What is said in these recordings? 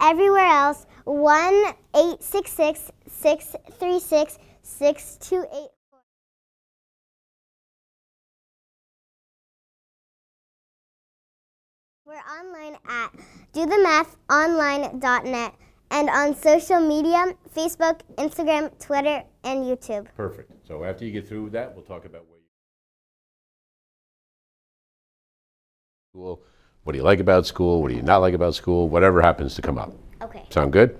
Everywhere else, 1 866 636 6284. We're online at dothemathonline.net and on social media Facebook, Instagram, Twitter, and YouTube. Perfect. So after you get through with that, we'll talk about where you school. What do you like about school? What do you not like about school? Whatever happens to come up. Okay. Sound good?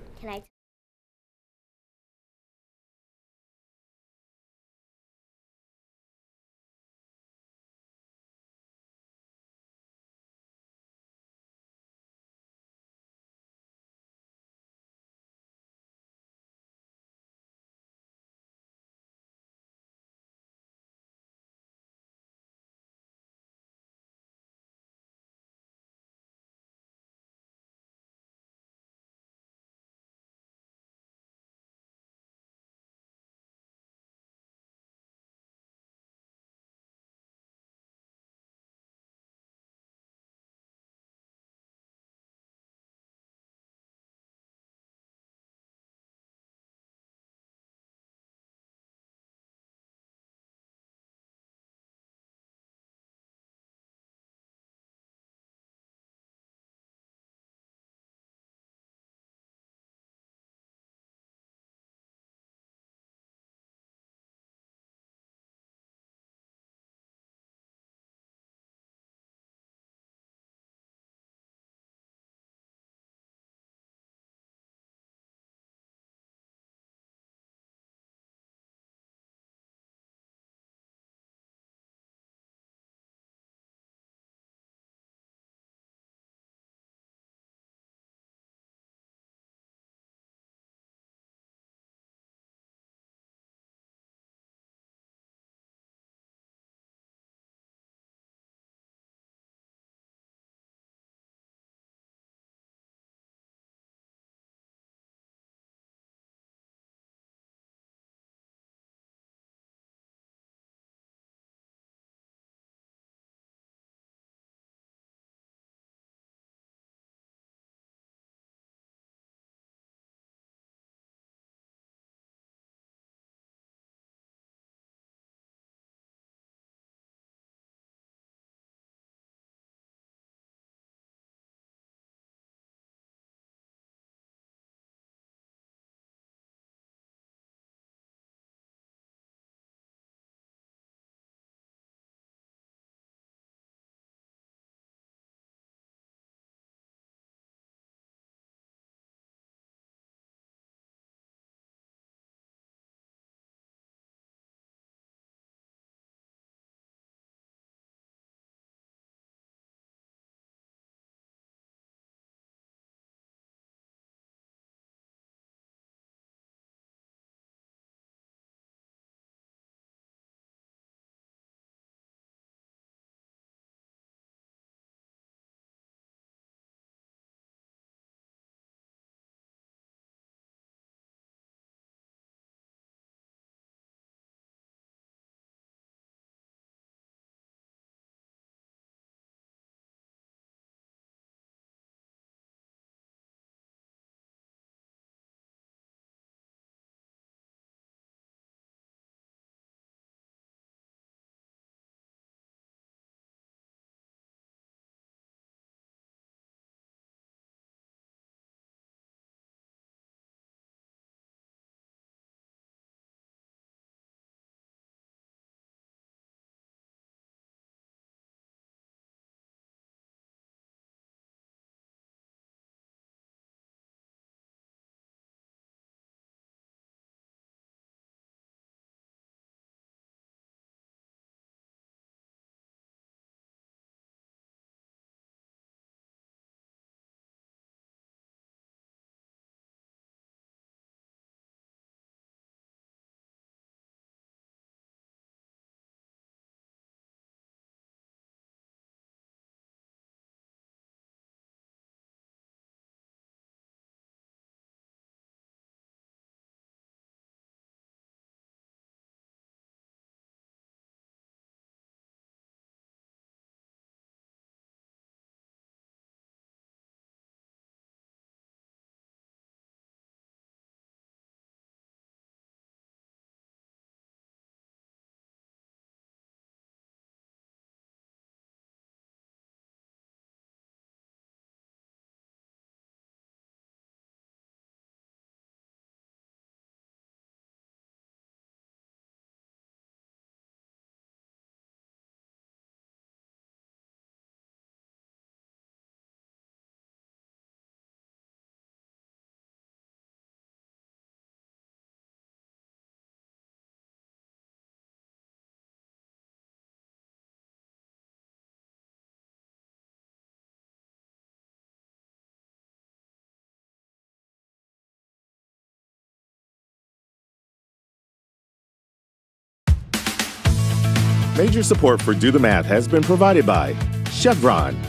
Major support for Do the Math has been provided by Chevron,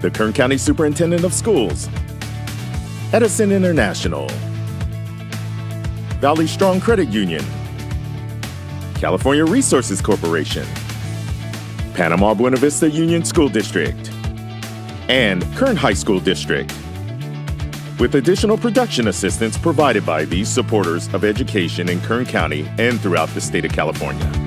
the Kern County Superintendent of Schools, Edison International, Valley Strong Credit Union, California Resources Corporation, Panama Buena Vista Union School District, and Kern High School District. With additional production assistance provided by these supporters of education in Kern County and throughout the state of California.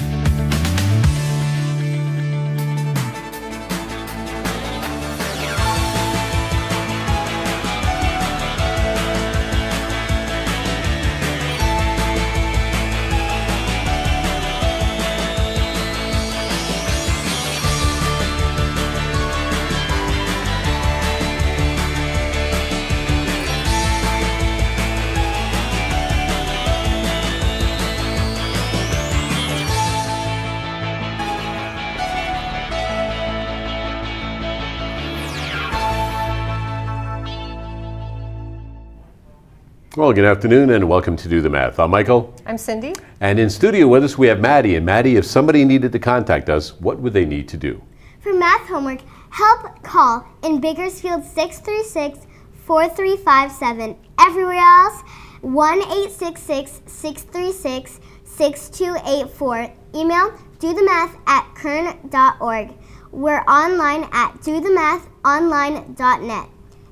Well, good afternoon and welcome to Do the Math. I'm Michael. I'm Cindy. And in studio with us we have Maddie. And Maddie, if somebody needed to contact us, what would they need to do? For math homework, help call in Bakersfield 636 4357. Everywhere else, 1 866 636 6284. Email do the math at kern.org. We're online at do the math dothemathonline.net.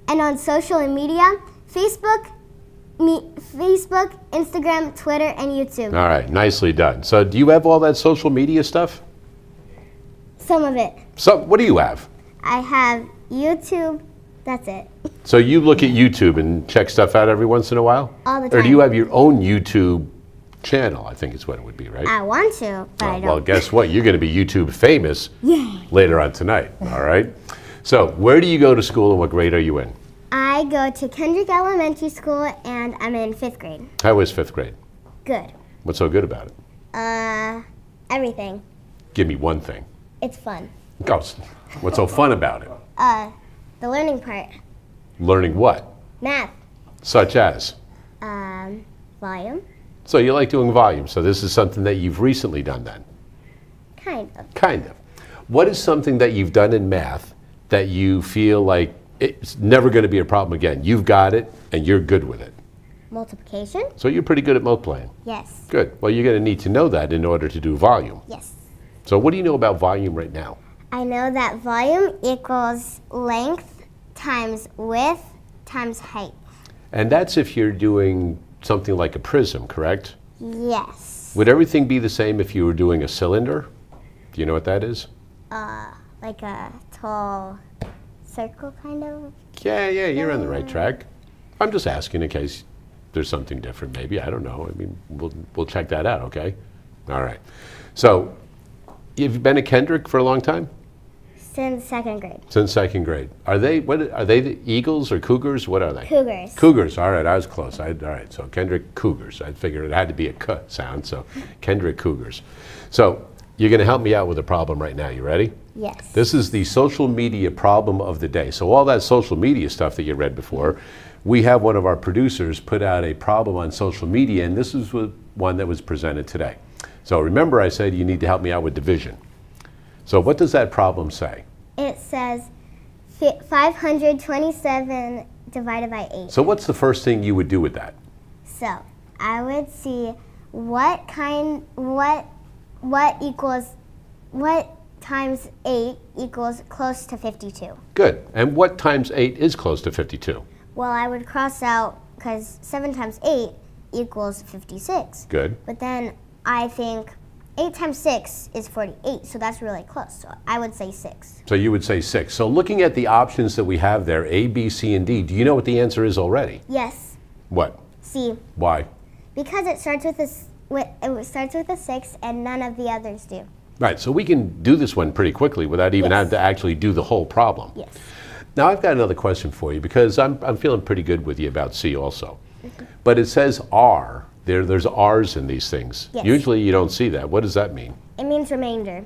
And on social media, Facebook, me, Facebook, Instagram, Twitter, and YouTube. All right, nicely done. So, do you have all that social media stuff? Some of it. So, what do you have? I have YouTube. That's it. So, you look at YouTube and check stuff out every once in a while? All the time. Or do you have your own YouTube channel? I think is what it would be, right? I want to, but I Well, don't. well, guess what? You're going to be YouTube famous Yay. later on tonight. All right. So, where do you go to school and what grade are you in? I go to Kendrick Elementary School and I'm in fifth grade. How is fifth grade? Good. What's so good about it? Uh, everything. Give me one thing. It's fun. Go. What's so fun about it? Uh, the learning part. Learning what? Math. Such as. Um, volume. So you like doing volume. So this is something that you've recently done then. Kind of. Kind of. What is something that you've done in math that you feel like it's never going to be a problem again? You've got it and you're good with it. Multiplication? So you're pretty good at multiplying. Yes. Good. Well, you're going to need to know that in order to do volume. Yes. So what do you know about volume right now? I know that volume equals length times width times height. And that's if you're doing something like a prism, correct? Yes. Would everything be the same if you were doing a cylinder? Do you know what that is? Uh, like a tall circle kind of. Yeah, yeah, you're on the right track. I'm just asking in case there's something different, maybe. I don't know. I mean, we'll, we'll check that out, okay? All right. So, you've been at Kendrick for a long time? Since second grade. Since second grade. Are they, what, are they the Eagles or Cougars? What are they? Cougars. Cougars, all right, I was close. I, all right, so Kendrick Cougars. I figured it had to be a K sound, so Kendrick Cougars. So, you're going to help me out with a problem right now. You ready? yes. This is the social media problem of the day. So all that social media stuff that you read before, we have one of our producers put out a problem on social media, and this is one that was presented today. So remember I said you need to help me out with division. So what does that problem say? It says 527 divided by 8. So what's the first thing you would do with that? So I would see what kind, what, what equals, what times 8 equals close to 52. Good. And what times 8 is close to 52? Well, I would cross out because 7 times 8 equals 56. Good. But then I think 8 times 6 is 48, so that's really close. So I would say 6. So you would say 6. So looking at the options that we have there, A, B, C, and D, do you know what the answer is already? Yes. What? C. Why? because it starts with a, it starts with a 6 and none of the others do. Right, so we can do this one pretty quickly without even Yes. having to actually do the whole problem. Yes. Now, I've got another question for you because I'm, I'm feeling pretty good with you about C also. But it says R. There, there's R's in these things. Yes. Usually you don't see that. What does that mean? It means remainder.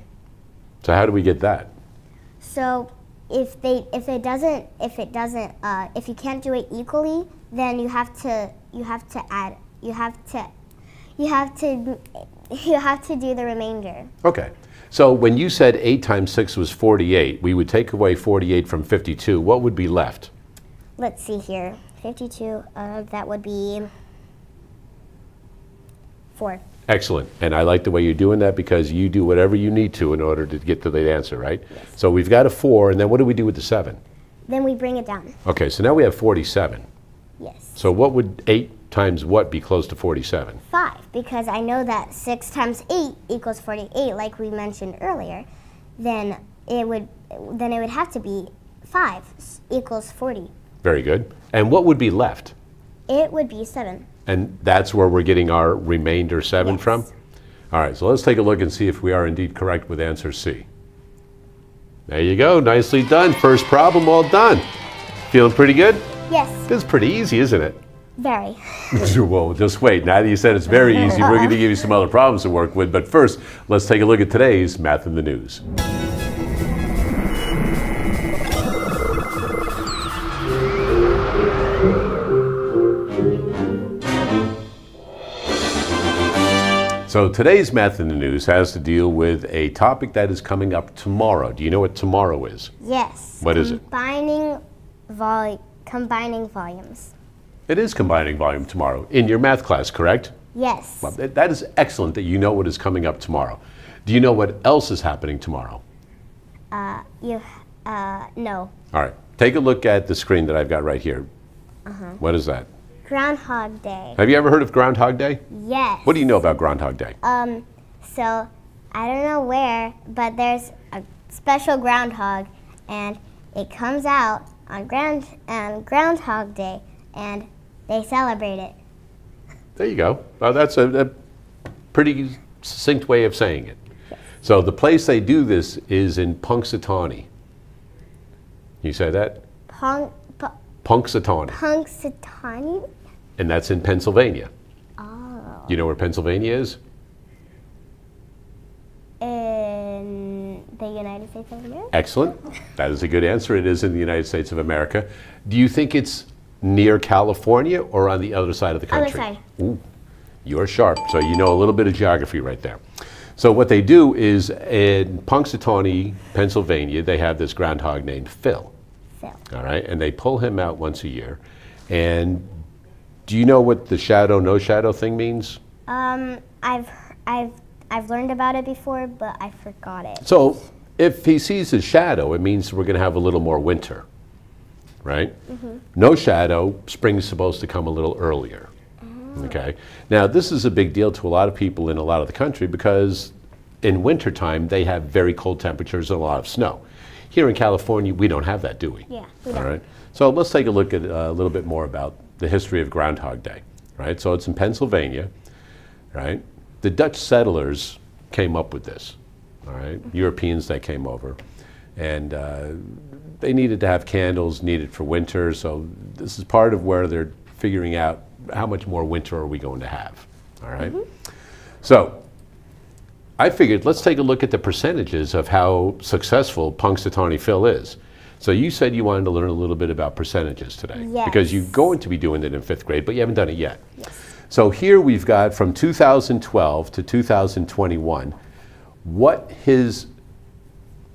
So, how do we get that? So if they if it doesn't if it doesn't uh, if you can't do it equally, then you have to you have to add you have to you have to you have to do the remainder. Okay. So when you said 8 times 6 was 48, we would take away 48 from 52. What would be left? Let's see here. 52, uh, that would be 4. Excellent. And I like the way you're doing that because you do whatever you need to in order to get to the answer, right? Yes. So we've got a 4, and then what do we do with the 7? Then we bring it down. Okay, so now we have 47. Yes. So what would 8 times what be close to 47? 5, because I know that 6 times 8 equals 48, like we mentioned earlier. Then it would, then it would have to be 5 equals 40. Very good. And what would be left? It would be 7. And that's where we're getting our remainder 7 Yes. from? All right, so let's take a look and see if we are indeed correct with answer C. There you go, nicely done. First problem all done. Feeling pretty good? Yes, It's pretty easy, isn't it? Very. well, just wait. Now that you said it's very easy, we're going to give you some other problems to work with. But first, let's take a look at today's Math in the News. So today's Math in the News has to deal with a topic that is coming up tomorrow. Do you know what tomorrow is? Yes. What is it? Combining vol combining volumes. It is combining volume tomorrow in your math class, correct? Yes. Well, that is excellent that you know what is coming up tomorrow. Do you know what else is happening tomorrow? Uh, you, uh, no. All right, take a look at the screen that I've got right here. Uh-huh. What is that? Groundhog Day. Have you ever heard of Groundhog Day? Yes. What do you know about Groundhog Day? Um, so I don't know where, but there's a special groundhog, and it comes out on ground on Groundhog Day, and they celebrate it. There you go. Well, that's a, a pretty succinct way of saying it. So the place they do this is in Punxsutawney. You say that? Punk, pu- Punxsutawney, Punxsutawney? and that's in Pennsylvania. Oh. You know where Pennsylvania is? In the United States of America? Excellent. That is a good answer. It is in the United States of America. Do you think it's near California or on the other side of the country? Other side. Ooh, you're sharp. So you know a little bit of geography right there. So what they do is in Punxsutawney, Pennsylvania, they have this groundhog named Phil. Phil. All right, and they pull him out once a year. And do you know what the shadow no shadow thing means? Um, I've I've I've learned about it before, but I forgot it. So if he sees his shadow, it means we're going to have a little more winter, right? No shadow, spring's supposed to come a little earlier. Okay. Now this is a big deal to a lot of people in a lot of the country because in wintertime they have very cold temperatures and a lot of snow. Here in California, we don't have that, do we? Yeah, we All So let's take a look at uh, a little bit more about the history of Groundhog Day. Right. So it's in Pennsylvania. Right. The Dutch settlers came up with this. All right. Europeans that came over, and uh, they needed to have candles needed for winter. So this is part of where they're figuring out how much more winter are we going to have. All right? Mm-hmm. So I figured let's take a look at the percentages of how successful Punxsutawney Phil is. So you said you wanted to learn a little bit about percentages today because you're going to be doing it in fifth grade, but you haven't done it yet. So here we've got from 2012 to 2021 what his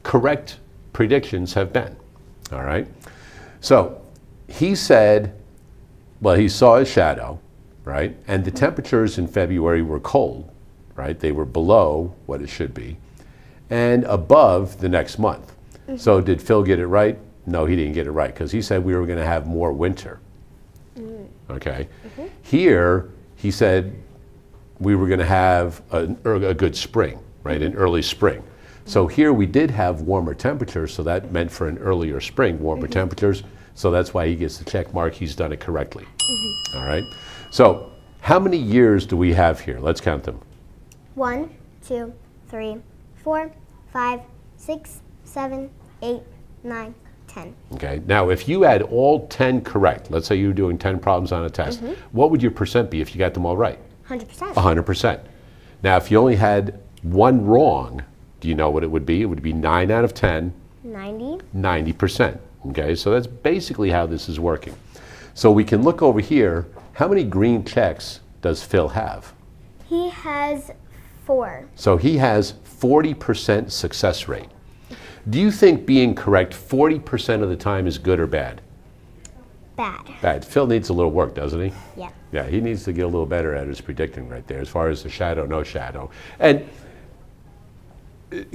correct predictions have been. All right. So he said, well, he saw his shadow, right? And the temperatures in February were cold, right? They were below what it should be and above the next month. Mm-hmm. So did Phil get it right? No, he didn't get it right because he said we were going to have more winter. Mm-hmm. Okay. Mm-hmm. Here, he said we were going to have an, ear- a good spring, right? An early spring. So here we did have warmer temperatures, so that meant for an earlier spring, warmer mm-hmm. temperatures. So that's why he gets the check mark. He's done it correctly. Mm-hmm. All right. So how many years do we have here? Let's count them. One, two, three, four, five, six, seven, eight, nine, ten. Okay. Now, if you had all 10 correct, let's say you were doing 10 problems on a test, mm-hmm. what would your percent be if you got them all right? Hundred percent. 100%. Now, if you only had one wrong, do you know what it would be? It would be 9 out of 10, Ninety. 90%. Okay, so that's basically how this is working. So we can look over here. How many green checks does Phil have? He has Four. So he has 40% success rate. Do you think being correct 40% of the time is good or bad? Bad. Bad. Phil needs a little work, doesn't he? Yeah. Yeah, he needs to get a little better at his predicting right there as far as the shadow, no shadow. And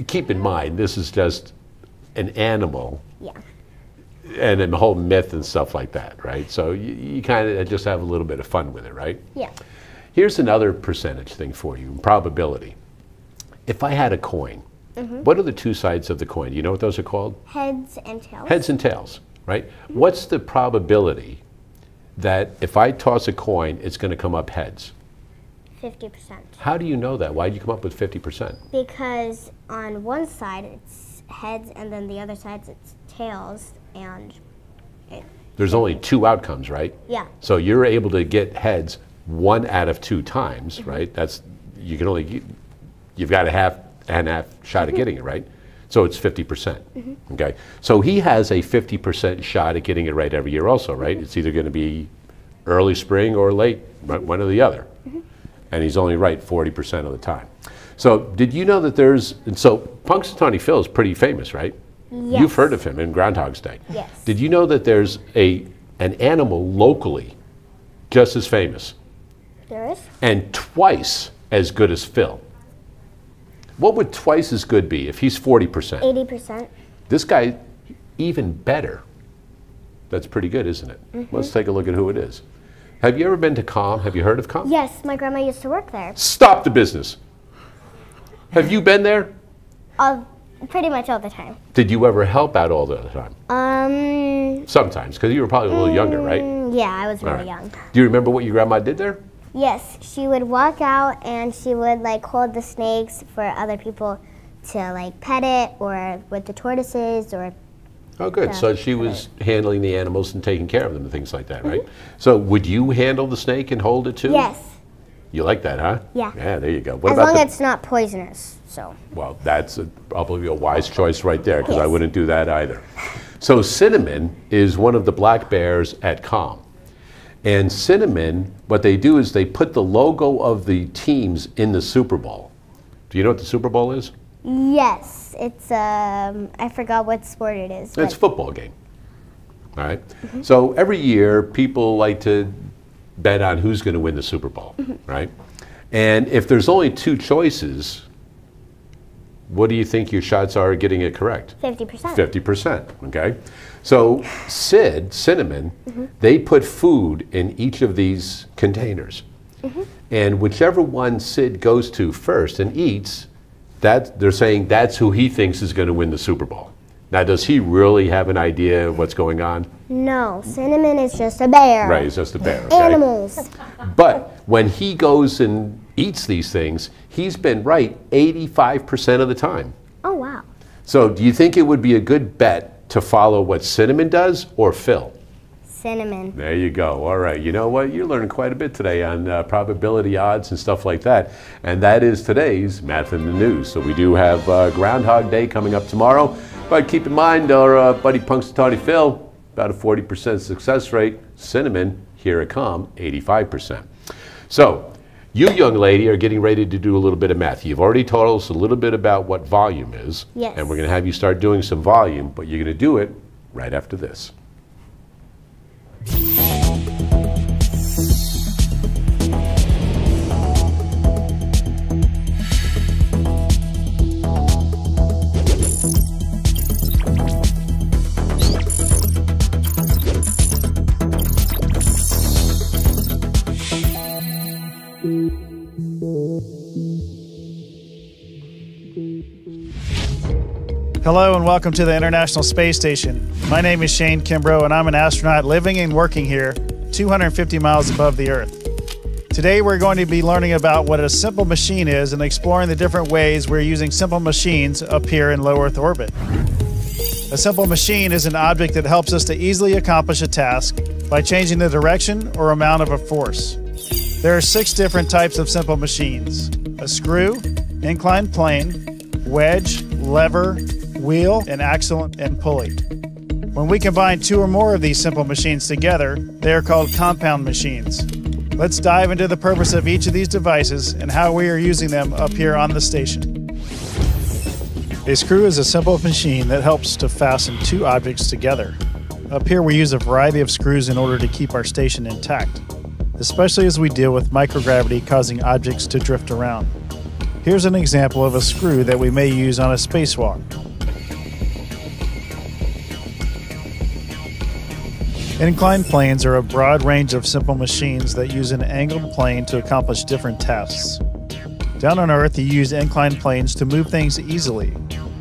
keep in mind, this is just an animal Yeah. and a whole myth and stuff like that, right? So you, you kind of just have a little bit of fun with it, right? Yeah. Here's another percentage thing for you probability. If I had a coin, mm-hmm. what are the two sides of the coin? Do you know what those are called? Heads and tails. Heads and tails, right? What's the probability that if I toss a coin, it's going to come up heads? 50%. How do you know that? Why did you come up with 50%? Because on one side it's heads and then the other side it's tails and it, There's only two outcomes, right? yeah. So you're able to get heads one out of two times, mm-hmm. right? That's you can only you've got a half and half shot at mm-hmm. getting it right. So it's 50%. percent mm-hmm. Okay. So he has a 50% shot at getting it right every year also, right? It's either going to be early spring or late, right, one or the other. And he's only right 40% of the time. So did you know that there's and so Punxsutawney Phil is pretty famous, right? You've heard of him in Groundhog's Day. Yes. Did you know that there's a an animal locally just as famous There is? and twice as good as Phil? What would twice as good be if he's 40%? 80%. This guy, even better. That's pretty good, isn't it? Mm-hmm. Let's take a look at who it is. Have you ever been to CALM? Have you heard of CALM? Yes, my grandma used to work there. Stop the business. Have you been there? All, pretty much all the time. Did you ever help out all the time? Um, Sometimes, because you were probably a little younger, right? mm, yeah, I was All really right. young. Do you remember what your grandma did there? Yes, she would walk out and she would like hold the snakes for other people to like pet it or with the tortoises or Oh, good. Yeah. So she was handling the animals and taking care of them and things like that, right? Mm-hmm. So would you handle the snake and hold it too? yes, You like that, huh? Yeah. Yeah, there you go. What as long as it's not poisonous. So Well, that's a, probably a wise choice right there because I wouldn't do that either. So Cinnamon is one of the black bears at CALM. And Cinnamon, what they do is they put the logo of the teams in the Super Bowl. Do you know what the Super Bowl is? Yes, it's um I forgot what sport it is. It's a football game. All right. So every year, people like to bet on who's going to win the Super Bowl, mm-hmm. right? And if there's only two choices, what do you think your shots are getting it correct? 50%. 50%. Okay. So Sid, Cinnamon, mm-hmm. they put food in each of these containers. Mm-hmm. And whichever one Sid goes to first and eats, that they're saying that's who he thinks is going to win the Super Bowl. Now, does he really have an idea of what's going on? No, cinnamon is just a bear. Right, he's just a bear. Okay? Animals. But when he goes and eats these things, he's been right 85% of the time. Oh wow. So, do you think it would be a good bet to follow what Cinnamon does or Phil? Cinnamon. There you go. All right. You know what? You're learning quite a bit today on uh, probability odds and stuff like that. And that is today's Math in the News. So we do have uh, Groundhog Day coming up tomorrow. But keep in mind, our uh, buddy Punxsutawney Phil, about a 40% success rate. Cinnamon, here it CALM, 85%. So you, young lady, are getting ready to do a little bit of math. You've already told us a little bit about what volume is. Yes. And we're going to have you start doing some volume, but you're going to do it right after this. Hello and welcome to the International Space Station. My name is Shane Kimbrough and I'm an astronaut living and working here 250 miles above the Earth. Today we're going to be learning about what a simple machine is and exploring the different ways we're using simple machines up here in low Earth orbit. A simple machine is an object that helps us to easily accomplish a task by changing the direction or amount of a force. There are six different types of simple machines a screw, inclined plane, wedge, lever, wheel, and axle and pulley. When we combine two or more of these simple machines together, they are called compound machines. Let's dive into the purpose of each of these devices and how we are using them up here on the station. A screw is a simple machine that helps to fasten two objects together. Up here we use a variety of screws in order to keep our station intact, especially as we deal with microgravity causing objects to drift around. Here's an example of a screw that we may use on a spacewalk. Inclined planes are a broad range of simple machines that use an angled plane to accomplish different tasks. Down on Earth, you use inclined planes to move things easily,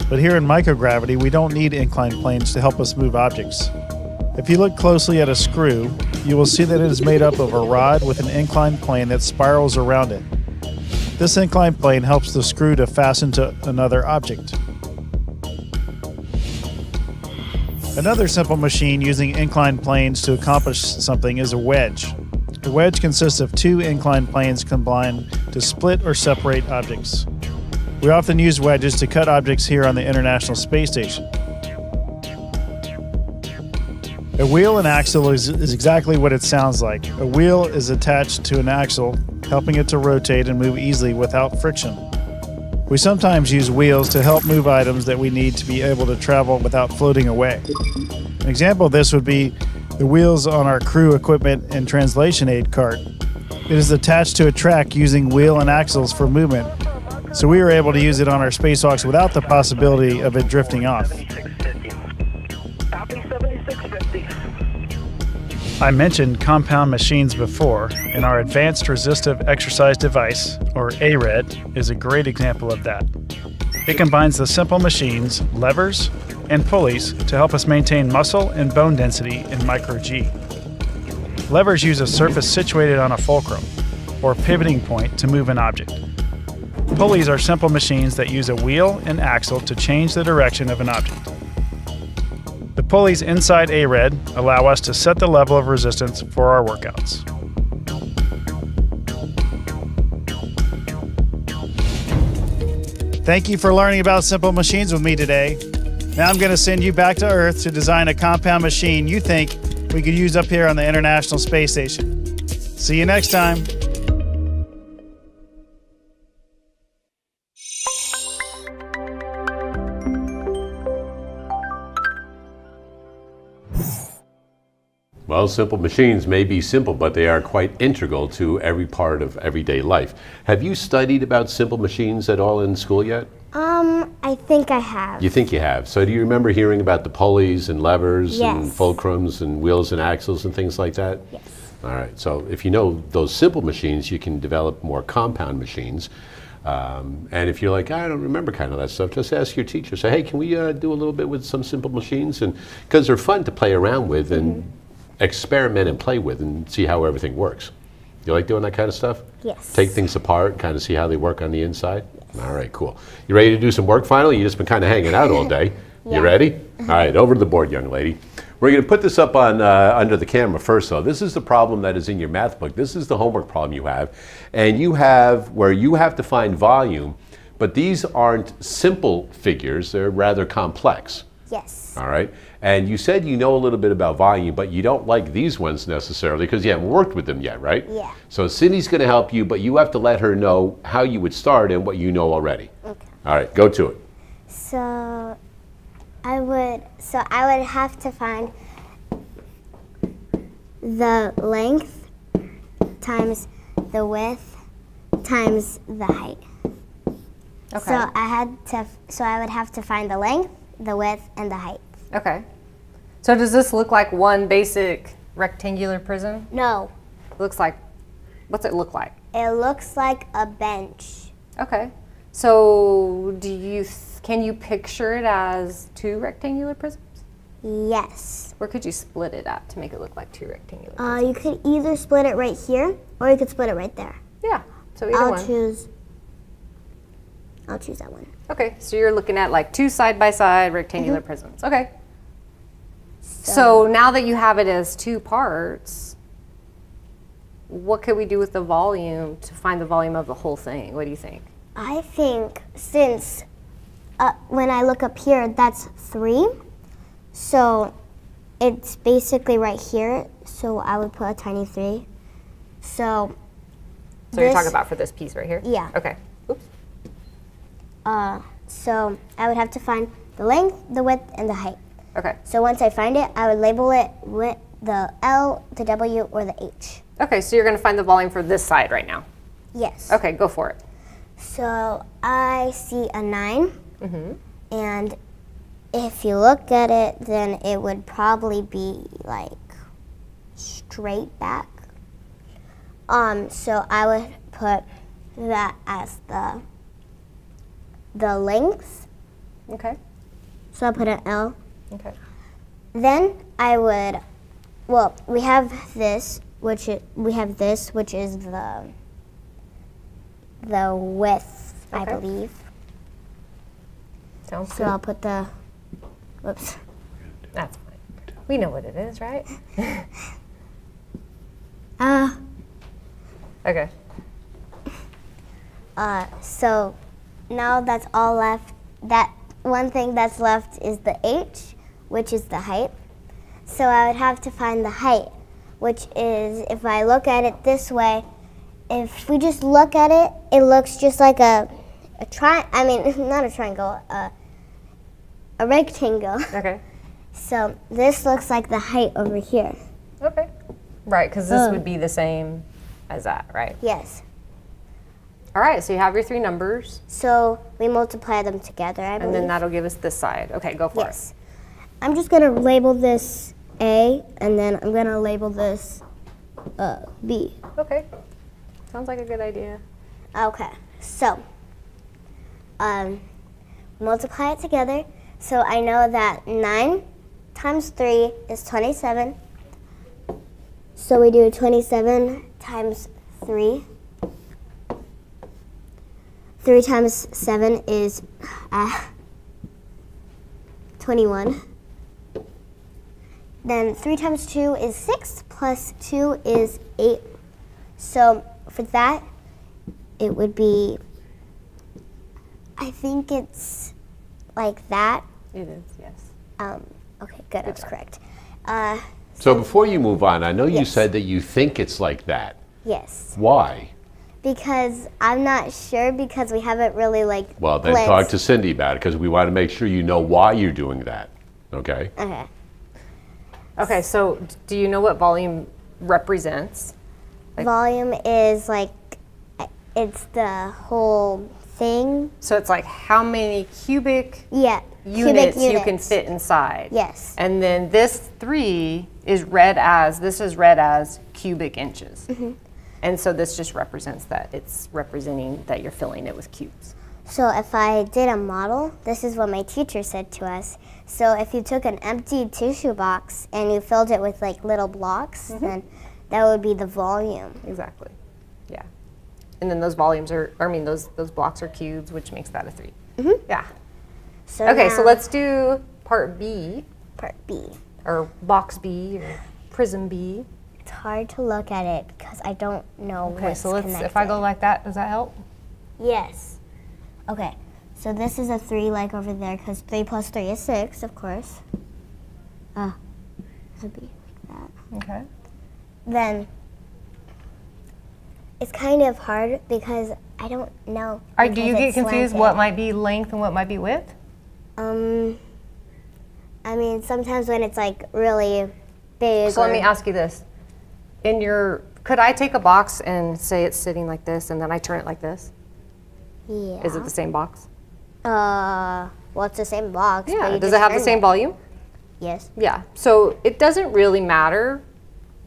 but here in microgravity, we don't need inclined planes to help us move objects. If you look closely at a screw, you will see that it is made up of a rod with an inclined plane that spirals around it. This inclined plane helps the screw to fasten to another object. Another simple machine using inclined planes to accomplish something is a wedge. A wedge consists of two inclined planes combined to split or separate objects. We often use wedges to cut objects here on the International Space Station. A wheel and axle is, is, exactly what it sounds like. A wheel is attached to an axle, helping it to rotate and move easily without friction. We sometimes use wheels to help move items that we need to be able to travel without floating away. An example of this would be the wheels on our crew equipment and translation aid cart. It is attached to a track using wheel and axles for movement, so we are able to use it on our spacewalks without the possibility of it drifting off. I mentioned compound machines before, and our Advanced Resistive Exercise Device, or ARED, is a great example of that. It combines the simple machines, levers, and pulleys to help us maintain muscle and bone density in micro G. Levers use a surface situated on a fulcrum, or pivoting point, to move an object. Pulleys are simple machines that use a wheel and axle to change the direction of an object. The pulleys inside ARED allow us to set the level of resistance for our workouts. Thank you for learning about simple machines with me today. Now I'm going to send you back to Earth to design a compound machine you think we could use up here on the International Space Station. See you next time. Well, simple machines may be simple, but they are quite integral to every part of everyday life. Have you studied about simple machines at all in school yet? Um, I think I have. You think you have. So do you remember hearing about the pulleys and levers yes. and fulcrums and wheels and axles and things like that? Yes. All right. So if you know those simple machines, you can develop more compound machines. Um, and if you're like, I don't remember kind of that stuff, just ask your teacher. Say, hey, can we uh, do a little bit with some simple machines? And because they're fun to play around with and mm -hmm experiment and play with and see how everything works. You like doing that kind of stuff? Yes. Take things apart, kind of see how they work on the inside? Yes. All right, cool. You ready to do some work finally? You've just been kind of hanging out all day. yeah. You ready? All right, over to the board, young lady. We're going to put this up on uh, under the camera first, though. This is the problem that is in your math book. This is the homework problem you have. And you have where you have to find volume, but these aren't simple figures, they're rather complex. Yes. All right. And you said you know a little bit about volume, but you don't like these ones necessarily because you haven't worked with them yet, right? Yeah. So Cindy's going to help you, but you have to let her know how you would start and what you know already. Okay. All right, go to it. So I would so I would have to find the length times the width times the height. Okay. So I had to so I would have to find the length, the width, and the height. Okay. So does this look like one basic rectangular prism? No. It looks like, what's it look like? It looks like a bench. Okay. So do you, can you picture it as two rectangular prisms? Yes. Where could you split it at to make it look like two rectangular uh, You could either split it right here, or you could split it right there. Yeah, so either I'll one. choose, I'll choose that one. Okay, so you're looking at like two side-by-side -side rectangular mm -hmm. prisms. Okay. So, so now that you have it as two parts, what could we do with the volume to find the volume of the whole thing? What do you think? I think since uh, when I look up here, that's three. So it's basically right here. So I would put a tiny three. So, So you're talking about for this piece right here? Yeah. Okay. Oops. uh, so I would have to find the length, the width, and the height. Okay. So once I find it, I would label it with the L, the W, or the H. Okay, so you're going to find the volume for this side right now. Yes. Okay, go for it. So I see a 9 Mm-hmm. and if you look at it, then it would probably be like straight back. Um, so I would put that as the the length. Okay. So I put an L. Okay. Then I would, well, we have this, which it, we have this, which is the the width, I believe. Sounds So good. I'll put the, whoops. That's fine. We know what it is, right? Uh, Okay. uh, so now that's all left. That one thing that's left is the H, which is the height. So I would have to find the height, which is, if I look at it this way, if we just look at it, it looks just like a, a tri, I mean, not a triangle, a, a rectangle. Okay. So this looks like the height over here. Okay. Right, because this Uh. would be the same as that, right? Yes. All right, so you have your three numbers, So we multiply them together, I and then that'll give us this side. Okay, go for it. Yes. I'm just gonna label this A, and then I'm gonna label this uh, B. Okay. Sounds like a good idea. Okay, so um, multiply it together. So I know that 9 times 3 is 27. So we do 27 times 3. 3 times 7 is uh, 21. Then 3 times 2 is 6, plus 2 is 8. So for that, it would be, I think it's like that. It is, yes. Um, okay, good, I was correct. Uh, So before you move on, I know you Yes. said that you think it's like that. yes, Why? because I'm not sure because we haven't really like. Well, then glanced- talk to Cindy about it because we want to make sure you know why you're doing that. Okay? Okay. Okay, so do you know what volume represents? Volume is like, it's the whole thing. So it's like how many cubic Yeah. units, cubic you can fit inside. Yes. And then this three is read as, this is read as cubic inches. Mm-hmm. And so this just represents that. It's representing that you're filling it with cubes. So if I did a model, this is what my teacher said to us. So if you took an empty tissue box and you filled it with like little blocks, Mm-hmm. then that would be the volume. Exactly. Yeah. And then those volumes are, or I mean, those those blocks are cubes, which makes that a 3 Yeah. So Okay, so let's do part B, part B. or box B, or prism B. It's hard to look at it because I don't know Okay, what's so let's, connected. if I go like that, does that help? Yes. Okay, so this is a 3 like over there because 3 plus 3 is 6, of course. Uh, that'd be like that. Okay. Then it's kind of hard because I don't know. Right, do you get confused slanted. what might be length and what might be width? Um, I mean, sometimes when it's like really big. So let me ask you this. In your, could I take a box and say it's sitting like this and then I turn it like this? Yeah. Is it the same box? Uh, well, it's the same box. Yeah. Does it have the same volume? Yes. Yeah. So it doesn't really matter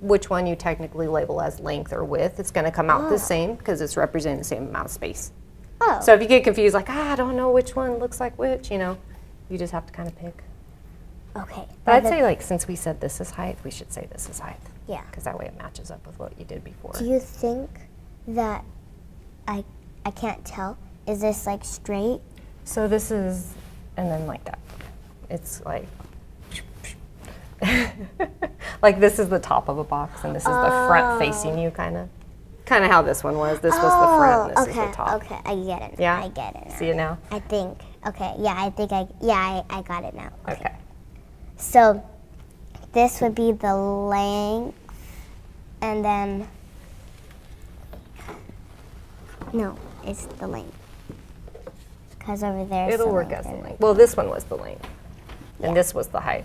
which one you technically label as length or width. It's going to come out the same because it's representing the same amount of space. Oh. So if you get confused, like, ah, I don't know which one looks like which, you know, you just have to kind of pick. okay. But I'd say, like, since we said this is height, we should say this is height. Yeah. Because that way it matches up with what you did before. Do you think that I I can't tell? Is this like straight? So this is, and then like that. It's like, like this is the top of a box, and this is the front oh. facing you, kind of. Kind of how this one was. This was the front, and this Oh, okay. is the oh, top. Okay, I get it. Yeah? I get it. Now. See it now? I think. Okay. Yeah, I think I. Yeah, I, I got it now. Okay. So this would be the length, and then No, it's the length. Because over there. It'll work as the length. Well, this one was the length, and this was the height,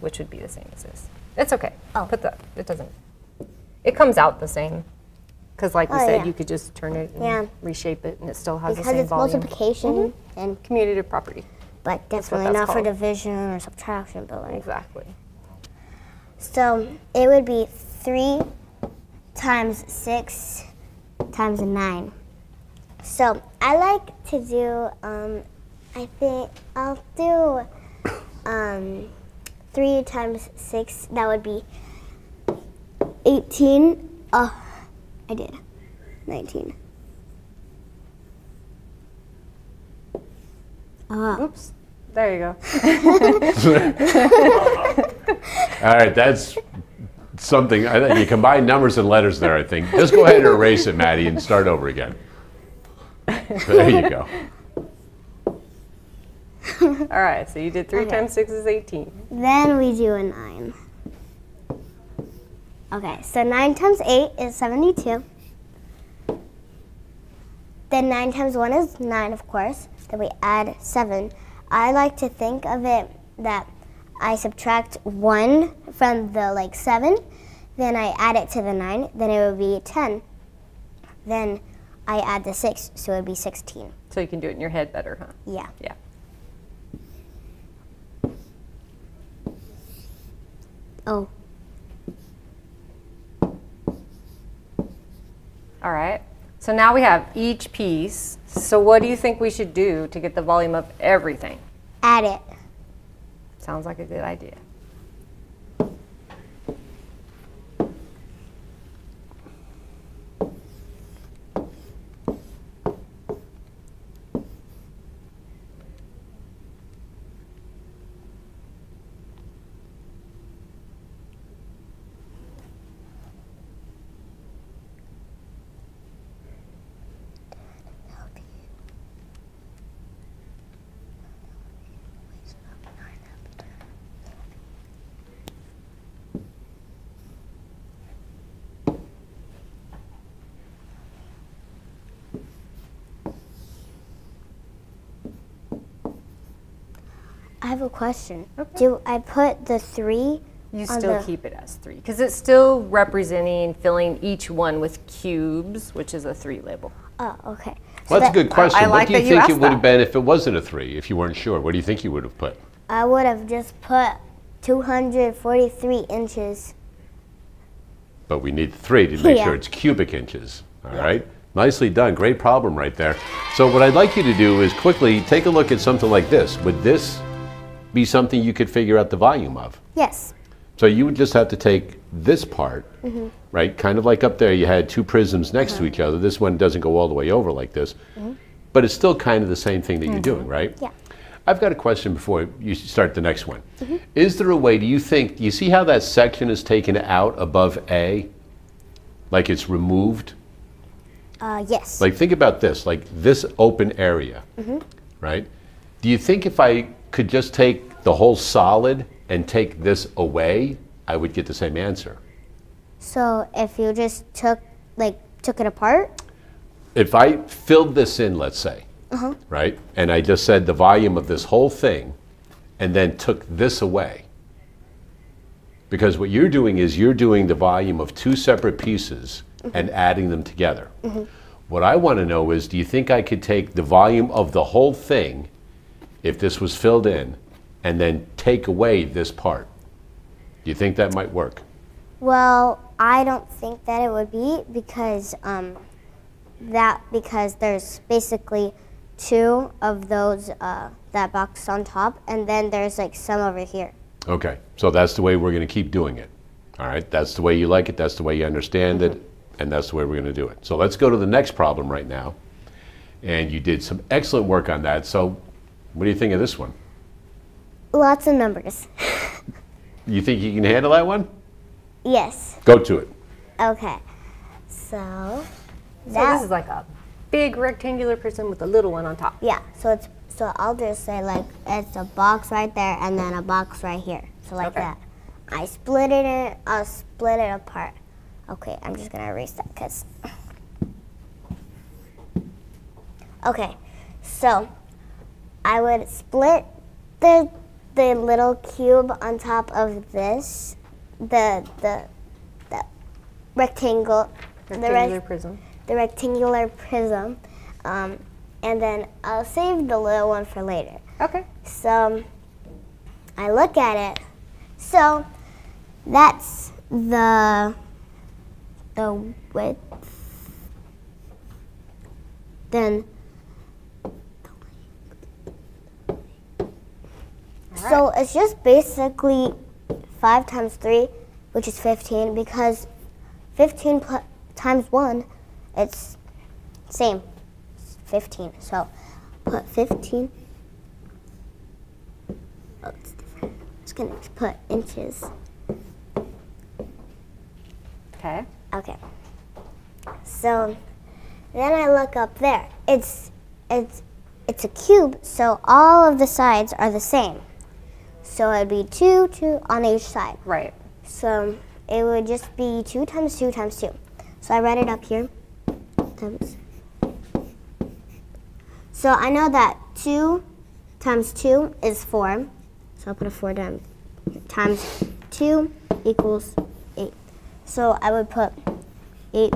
which would be the same as this. It's okay. Oh. Put the. It doesn't. It comes out the same. Because, like you Oh, said, yeah. you could just turn it and Yeah. reshape it, and it still has Because the same volume. Because it's multiplication, mm-hmm. and Commutative property. but definitely not for division or subtraction, but like. Exactly. So it would be three times six times nine. So I like to do. Um, I think I'll do um, three times six. That would be eighteen. Oh, I did nineteen. Uh, Oops. There you go. All right, that's something. I think you combine numbers and letters there. I think. Just go ahead and erase it, Maddie, and start over again. There you go. All right. So you did three Okay. times six is 18. Then we do a 9. Okay, so 9 times 8 is 72. Then 9 times 1 is 9, of course. Then we add 7. I like to think of it that I subtract 1 from the like 7, then I add it to the 9, then it would be 10. Then I add the 6, so it would be 16. So you can do it in your head better, huh? Yeah. Yeah. Oh, All right. So now we have each piece. So what do you think we should do to get the volume of everything? add it. Sounds like a good idea. A question. Do I put the 3 You still keep it as three because it's still representing filling each one with cubes, which is a three label. Oh, okay. Well, that's a good question. I what like do you that you think it would have been if it wasn't a three? If you weren't sure, what do you think you would have put? I would have just put 243 inches. But we need three to make Yeah. sure it's cubic inches. All right. Nicely done. Great problem right there. So what I'd like you to do is quickly take a look at something like this. Would this be something you could figure out the volume of? Yes. So you would just have to take this part, Mm-hmm. right? Kind of like up there, you had two prisms next Uh-huh. to each other. This one doesn't go all the way over like this, but it's still kind of the same thing that you're doing, right? Mm-hmm. Yeah. I've got a question before you start the next one. Mm-hmm. Is there a way, do you think, do you see how that section is taken out above A? Like it's removed? Uh, yes. Like think about this, like this open area, Mm-hmm. right? Do you think if I could just take the whole solid and take this away, I would get the same answer? so if you just took like took it apart, If I filled this in, let's say, uh-huh. right, and I just said the volume of this whole thing, and then took this away, because what you're doing is you're doing the volume of two separate pieces mm-hmm. and adding them together. Mm-hmm. What I want to know is do you think I could take the volume of the whole thing, if this was filled in, and then take away this part? Do you think that might work? well, I don't think that it would be because um, that because there's basically two of those uh, that box on top, and then there's like some over here. Okay, so that's the way we're going to keep doing it. All right, that's the way you like it, that's the way you understand it, and that's the way we're going to do it. So let's go to the next problem right now. And you did some excellent work on that. So what do you think of this one? Lots of numbers. You think you can handle that one? yes. Go to it. Okay. So. So this is like a big rectangular prism with a little one on top. Yeah, so it's so I'll just say like it's a box right there and then a box right here. So like Okay. that. I split it in I'll split it apart. Okay, I'm just gonna erase that because Okay, so I would split the the little cube on top of this, the the the rectangle, the Rectangular rec- prism. the rectangular prism, um, and then I'll save the little one for later. Okay. So I look at it. So that's the the width. Then so it's just basically five times three, which is fifteen, because fifteen pl- times one, it's same, it's fifteen. So put fifteen. Oh, it's different. I'm just gonna put inches. Okay. Okay. So then I look up there. It's it's it's a cube, so all of the sides are the same. So it'd be two, two on each side. Right. So it would just be two times two times two. So I write it up here. Times. So I know that two times two is four. So I'll put a four down. Times two equals eight. So I would put eight.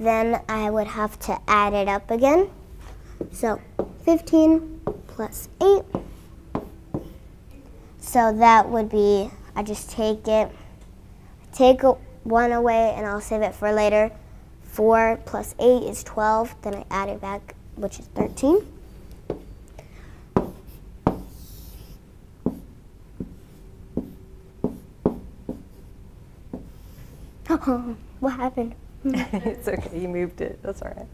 Then I would have to add it up again. So 15 plus 8. So that would be, I just take it, take one away and I'll save it for later. 4 plus 8 is 12. Then I add it back, which is 13. what happened? it's okay. You moved it. That's all right.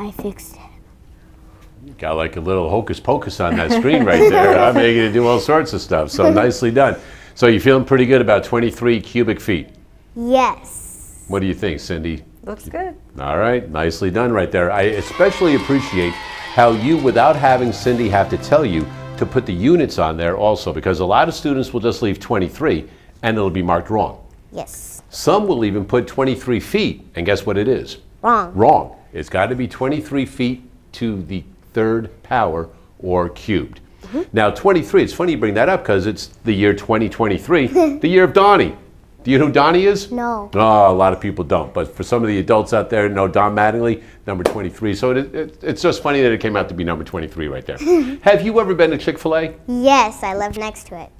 I fixed it. Got like a little hocus pocus on that screen right there. I'm making it do all sorts of stuff. So nicely done. So you're feeling pretty good about 23 cubic feet. Yes. What do you think, Cindy? Looks good. All right, nicely done right there. I especially appreciate how you, without having Cindy have to tell you, to put the units on there also, because a lot of students will just leave 23 and it'll be marked wrong. Yes. Some will even put 23 feet, and guess what it is? Wrong. Wrong. It's got to be 23 feet to the third power or cubed. Mm-hmm. Now, 23, it's funny you bring that up because it's the year 2023, the year of Donnie. Do you know who Donnie is? No. Oh, a lot of people don't. But for some of the adults out there, know Don Mattingly, number 23. So it, it, it's just funny that it came out to be number 23 right there. Have you ever been to Chick fil A? Yes, I live next to it.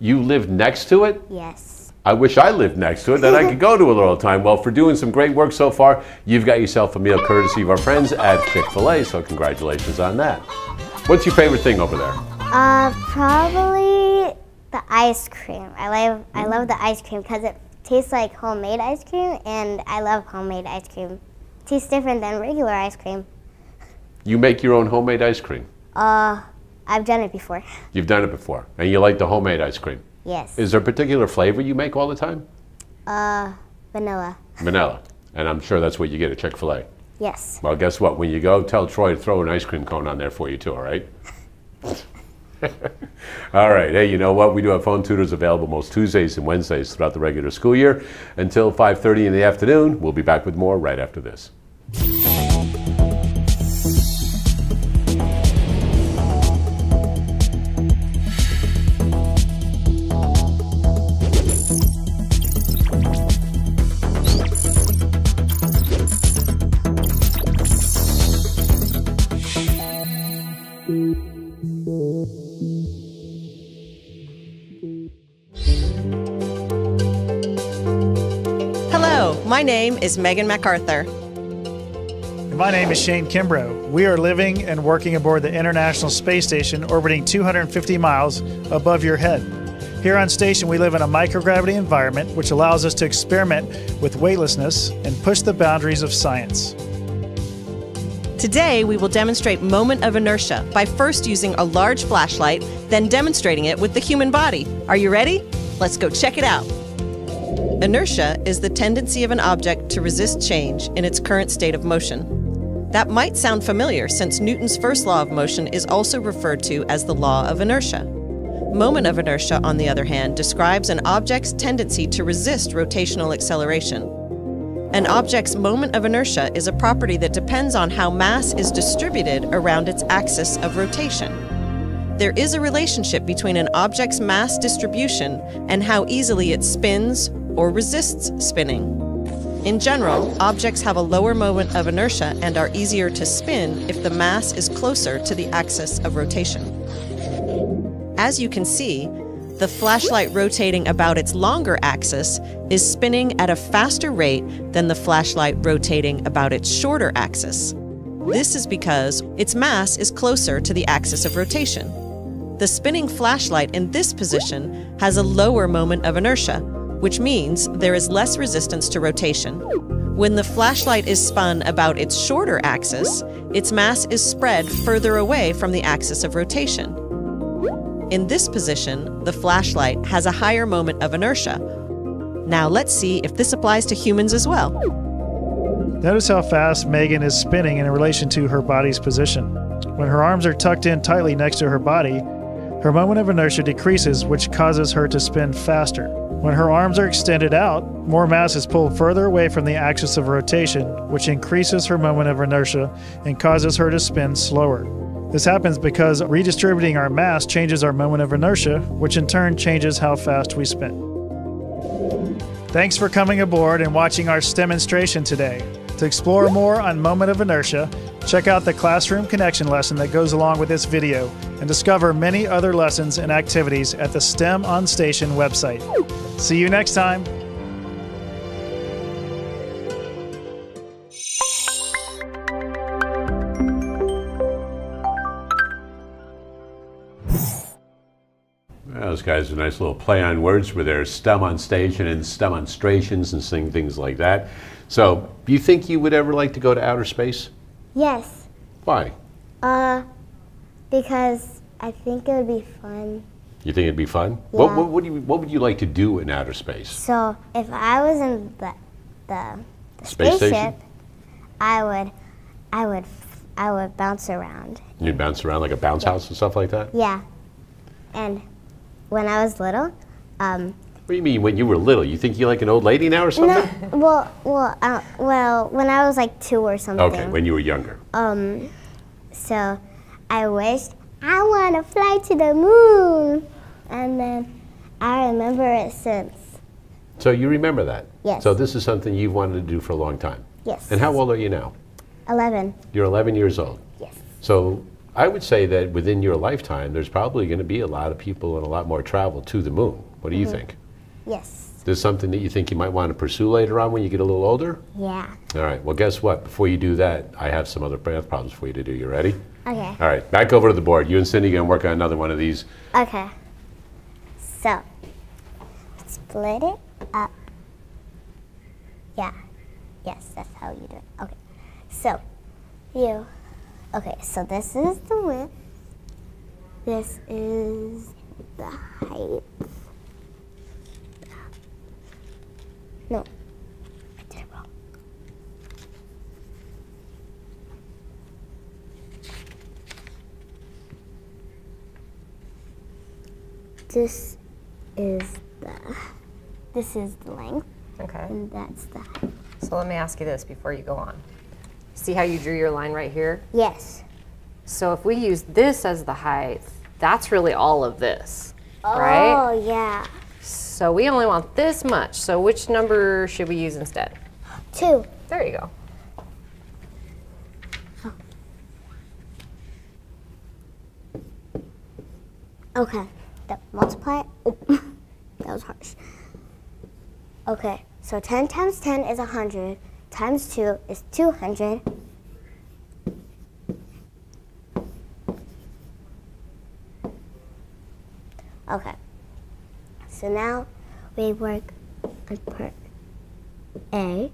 You lived next to it? Yes. I wish I lived next to it, then I could go to it all the time. Well, for doing some great work so far, you've got yourself a meal courtesy of our friends at Chick fil A, so congratulations on that. What's your favorite thing over there? Uh, probably the ice cream. I love I love the ice cream because it tastes like homemade ice cream, and I love homemade ice cream. It tastes different than regular ice cream. You make your own homemade ice cream. Uh, I've done it before. You've done it before, and you like the homemade ice cream. Yes. Is there a particular flavor you make all the time? Uh, vanilla. Vanilla. And I'm sure that's what you get at Chick fil A. Yes. Well, guess what? When you go, tell Troy to throw an ice cream cone on there for you, too, all right? all right. Hey, you know what? We do have phone tutors available most Tuesdays and Wednesdays throughout the regular school year until 5:30 in the afternoon. We'll be back with more right after this. My name is Megan McArthur. And my name is Shane Kimbrough. We are living and working aboard the International Space Station orbiting 250 miles above your head. Here on station, we live in a microgravity environment which allows us to experiment with weightlessness and push the boundaries of science. Today, we will demonstrate moment of inertia by first using a large flashlight, then demonstrating it with the human body. Are you ready? Let's go check it out. Inertia is the tendency of an object to resist change in its current state of motion. That might sound familiar since Newton's first law of motion is also referred to as the law of inertia. Moment of inertia, on the other hand, describes an object's tendency to resist rotational acceleration. An object's moment of inertia is a property that depends on how mass is distributed around its axis of rotation. There is a relationship between an object's mass distribution and how easily it spins or resists spinning. In general, objects have a lower moment of inertia and are easier to spin if the mass is closer to the axis of rotation. As you can see, the flashlight rotating about its longer axis is spinning at a faster rate than the flashlight rotating about its shorter axis. This is because its mass is closer to the axis of rotation. The spinning flashlight in this position has a lower moment of inertia, which means there is less resistance to rotation. When the flashlight is spun about its shorter axis, its mass is spread further away from the axis of rotation. In this position, the flashlight has a higher moment of inertia. Now let's see if this applies to humans as well. Notice how fast Megan is spinning in relation to her body's position. When her arms are tucked in tightly next to her body, her moment of inertia decreases, which causes her to spin faster. When her arms are extended out, more mass is pulled further away from the axis of rotation, which increases her moment of inertia and causes her to spin slower. This happens because redistributing our mass changes our moment of inertia, which in turn changes how fast we spin. Thanks for coming aboard and watching our demonstration today. To explore more on moment of inertia, check out the Classroom Connection lesson that goes along with this video and discover many other lessons and activities at the STEM on Station website. See you next time. Those guys a nice little play on words where there's STEM on station and demonstrations and sing things like that. So, do you think you would ever like to go to outer space? Yes. Why? Uh, because I think it would be fun. You think it'd be fun? What, Yeah. what, would you, what would you like to do in outer space? So if I was in the the, the Space station? spaceship, I would, I would, I would bounce around. You'd bounce around like a bounce house and stuff like that? Yeah. And when I was little, um, What do you mean when you were little? You think you're like an old lady now or something? no, well, well, uh, well, when I was like two or something. Okay, when you were younger. Um, so I wished I want to fly to the moon, and then I remember it since. So you remember that? Yes. So this is something you've wanted to do for a long time. Yes. And how old are you now? Eleven. You're 11 years old. Yes. So I would say that within your lifetime, there's probably going to be a lot of people and a lot more travel to the moon. What do you mm-hmm. think? Yes. There's something that you think you might want to pursue later on when you get a little older? Yeah. All right. Well, guess what? Before you do that, I have some other math problems for you to do. You ready? Okay. All right. Back over to the board. You and Cindy are going to work on another one of these. Okay. So, split it up. Yeah. Yes, that's how you do it. Okay. So, you. Okay, so this is the width. This is the height. No. I did it wrong. This is the this is the length Okay. and that's the height. So let me ask you this before you go on. See how you drew your line right here? Yes. So if we use this as the height, that's really all of this, oh, right? Oh yeah. So we only want this much. So which number should we use instead? Two. There you go. Okay. That multiply. Oh, that was harsh. Okay. So 10 times 10 is 100. Times 2 is 200. Okay. So now we work on part A,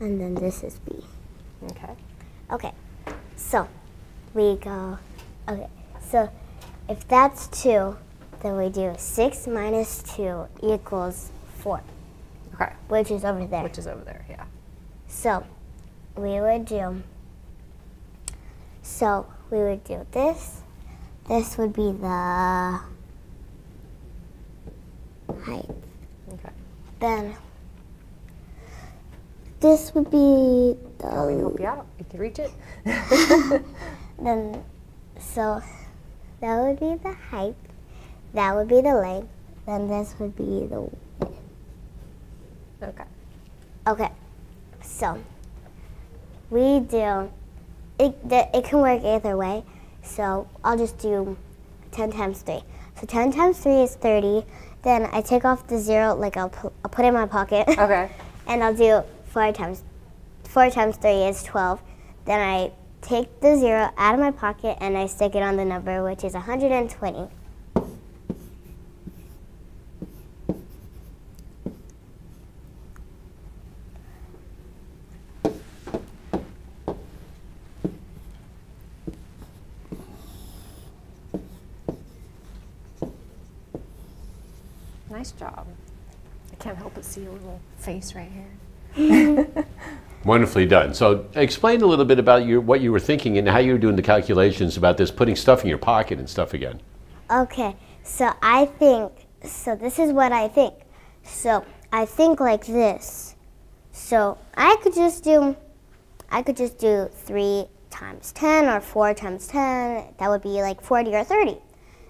and then this is B. Okay. Okay, so we go. Okay, so if that's two, then we do six minus two equals four, Okay. which is over there. Which is over there, yeah. So we would do. So we would do this. This would be the height. Okay. Then this would be the Can we help you out? You can reach it. then so that would be the height. That would be the length. Then this would be the width. Okay. Okay. So we do it. the- It can work either way. So I'll just do 10 times 3. So 10 times 3 is 30. Then I take off the zero, like I'll, pu- I'll put it in my pocket. Okay. and I'll do 4 times 4 times 3 is 12. Then I take the zero out of my pocket and I stick it on the number, which is 120. Nice job. I can't help but see your little face right here. Wonderfully done. So explain a little bit about your, what you were thinking and how you were doing the calculations about this putting stuff in your pocket and stuff again. Okay, so I think, so this is what I think. So I think like this. So I could just do, I could just do 3 times 10 or 4 times 10. That would be like 40 or 30.